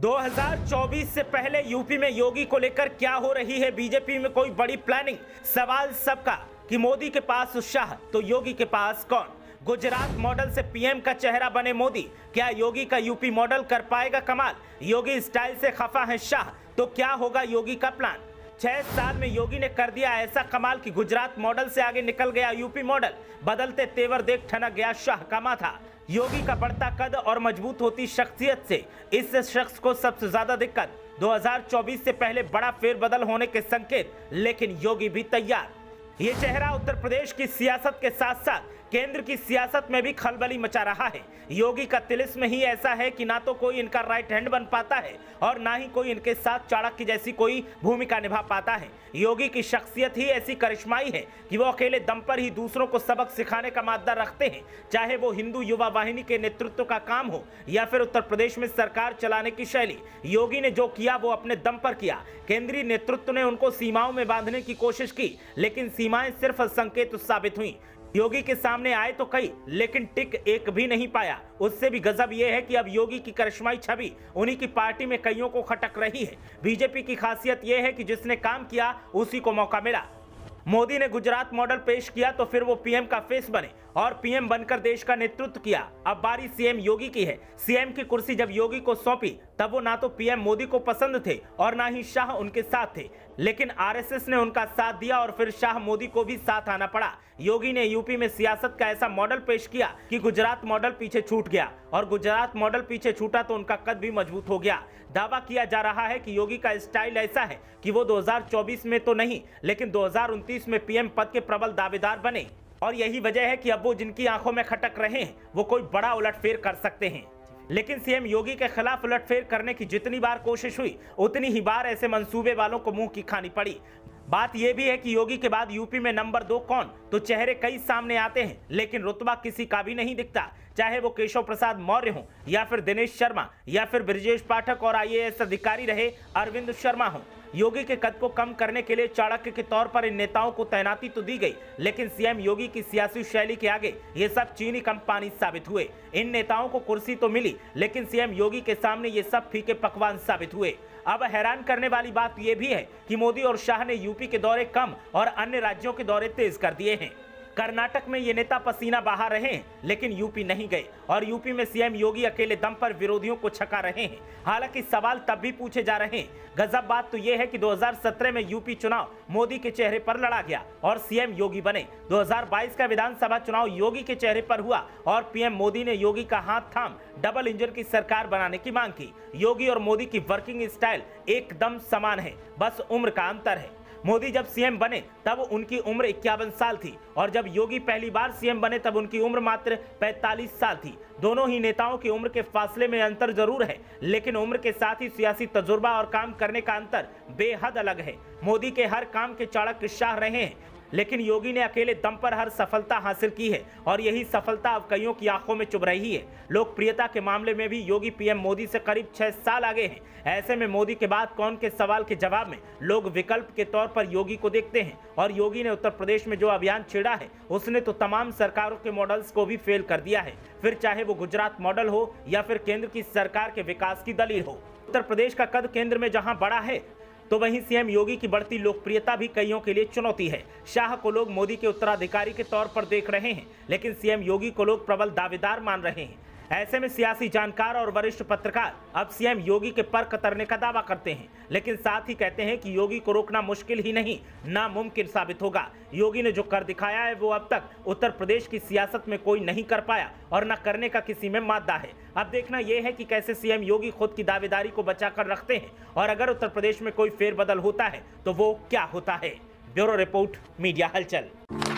2024 से पहले यूपी में योगी को लेकर क्या हो रही है? बीजेपी में कोई बड़ी प्लानिंग सवाल सबका कि मोदी के पास शाह तो योगी के पास कौन? गुजरात मॉडल से पीएम का चेहरा बने मोदी। क्या योगी का यूपी मॉडल कर पाएगा कमाल? योगी स्टाइल से खफा है शाह तो क्या होगा योगी का प्लान छह साल में योगी ने कर दिया ऐसा कमाल कि गुजरात मॉडल से आगे निकल गया यूपी मॉडल। बदलते तेवर देख ठनक गया शाह का माथा। योगी का बढ़ता कद और मज़बूत होती शख्सियत से। इस शख्स को सबसे ज़्यादा दिक्कत। 2024 से पहले बड़ा फेरबदल होने के संकेत, लेकिन योगी भी तैयार। ये चेहरा उत्तर प्रदेश की सियासत के साथ साथ केंद्र की सियासत में भी खलबली मचा रहा है। योगी का तिलिस्म ही ऐसा है कि ना तो कोई इनका राइट हैंड बन पाता है और ना ही कोई इनके साथ चाणक्य जैसी कोई भूमिका निभा पाता है। योगी की शख्सियत ही ऐसी करिश्माई है कि वो अकेले दम पर ही दूसरों को सबक सिखाने का मादा रखते हैं, चाहे वो हिंदू युवा वाहिनी के नेतृत्व का काम हो या फिर उत्तर प्रदेश में सरकार चलाने की शैली। योगी ने जो किया, वो अपने दम पर किया। केंद्रीय नेतृत्व ने उनको सीमाओं में बांधने की कोशिश की, लेकिन सीमाएँ सिर्फ़ संकेत साबित हुई। योगी के सामने आए तो कई, लेकिन टिक एक भी नहीं पाया। उससे भी गजब यह है कि अब योगी की करिश्माई छवि उन्हीं की पार्टी में कईयों को खटक रही है। बीजेपी की खासियत यह है कि जिसने काम किया, उसी को मौका मिला। मोदी ने गुजरात मॉडल पेश किया तो फिर वो पीएम का फेस बने और पीएम बनकर देश का नेतृत्व किया। अब बारी सीएम योगी की है। सीएम की कुर्सी जब योगी को सौंपी तब वो ना तो पीएम मोदी को पसंद थे और ना ही शाह उनके साथ थे। लेकिन आरएसएस ने उनका साथ दिया और फिर शाह मोदी को भी साथ आना पड़ा। योगी ने यूपी में सियासत का ऐसा मॉडल पेश किया कि गुजरात मॉडल पीछे छूट गया और गुजरात मॉडल पीछे छूटा तो उनका कद भी मज़बूत हो गया। दावा किया जा रहा है कि योगी का स्टाइल ऐसा है कि वो 2024 में तो नहीं, लेकिन 2029 में पीएम पद के प्रबल दावेदार बने। और यही वजह है कि अब वो जिनकी आँखों में खटक रहे हैं, वो कोई बड़ा उलटफेर कर सकते हैं। लेकिन सीएम योगी के खिलाफ उलटफेर करने की जितनी बार कोशिश हुई, उतनी ही बार ऐसे मंसूबे वालों को मुँह की खानी पड़ी। बात यह भी है कि योगी के बाद यूपी में नंबर दो कौन? तो चेहरे कई सामने आते हैं, लेकिन रुतबा किसी का भी नहीं दिखता। चाहे वो केशव प्रसाद मौर्य हो, या फिर दिनेश शर्मा, या फिर ब्रजेश पाठक और आईएएस अधिकारी रहे, अरविंद शर्मा हो। योगी के कद को कम करने के लिए चाणक्य के तौर पर इन नेताओं को तैनाती तो दी गई, लेकिन सीएम योगी की सियासी शैली के आगे ये सब चीनी कम पानी साबित हुए। इन नेताओं को कुर्सी तो मिली, लेकिन सीएम योगी के सामने ये सब फीके पकवान साबित हुए। अब हैरान करने वाली बात यह भी है कि मोदी और शाह ने यूपी के दौरे कम और अन्य राज्यों के दौरे तेज कर दिए हैं। कर्नाटक में ये नेता पसीना बहा रहे हैं, लेकिन यूपी नहीं गए। और यूपी में सीएम योगी अकेले दम पर विरोधियों को छका रहे हैं। हालाँकि सवाल तब भी पूछे जा रहे हैं। गजब बात तो ये है कि 2017 में यूपी चुनाव मोदी के चेहरे पर लड़ा गया और सीएम योगी बने। 2022 का विधानसभा चुनाव योगी के चेहरे पर हुआ और पीएम मोदी ने योगी का हाथ थाम, डबल इंजन की सरकार बनाने की मांग की। योगी और मोदी की वर्किंग स्टाइल एकदम समान है, बस उम्र का अंतर है। मोदी जब सीएम बने, तब उनकी उम्र इक्यावन साल थी। और जब योगी पहली बार सीएम बने, तब उनकी उम्र मात्र 45 साल थी। दोनों ही नेताओं की उम्र के फासले में अंतर ज़रूर है, लेकिन उम्र के साथ ही सियासी तजुर्बा और काम करने का अंतर बेहद अलग है। मोदी के हर काम के चाणक्य शाह रहे हैं। लेकिन योगी ने अकेले दम पर हर सफलता हासिल की है और यही सफलता अब कईयों की आँखों में चुभ रही है। लोकप्रियता के मामले में भी योगी पीएम मोदी से करीब छह साल आगे हैं। ऐसे में मोदी के बाद कौन के सवाल के जवाब में लोग विकल्प के तौर पर योगी को देखते हैं और योगी ने उत्तर प्रदेश में जो अभियान छेड़ा है, उसने तो तमाम सरकारों के मॉडल्स को भी फेल कर दिया है। फिर चाहे वो गुजरात मॉडल हो या फिर केंद्र की सरकार के विकास की दलील हो। उत्तर प्रदेश का कद केंद्र में जहाँ बड़ा है तो वहीं सीएम योगी की बढ़ती लोकप्रियता भी कईयों के लिए चुनौती है। शाह को लोग मोदी के उत्तराधिकारी के तौर पर देख रहे हैं, लेकिन सीएम योगी को लोग प्रबल दावेदार मान रहे हैं। ऐसे में सियासी जानकार और वरिष्ठ पत्रकार अब सीएम योगी के पर कतरने का दावा करते हैं, लेकिन साथ ही कहते हैं कि योगी को रोकना मुश्किल ही नहीं, नामुमकिन साबित होगा। योगी ने जो कर दिखाया है, वो अब तक उत्तर प्रदेश की सियासत में कोई नहीं कर पाया और न करने का किसी में मादा है। अब देखना यह है कि कैसे सीएम योगी खुद की दावेदारी को बचाकर रखते हैं और अगर उत्तर प्रदेश में कोई फेरबदल होता है तो वो क्या होता है? ब्यूरो रिपोर्ट, मीडिया हलचल।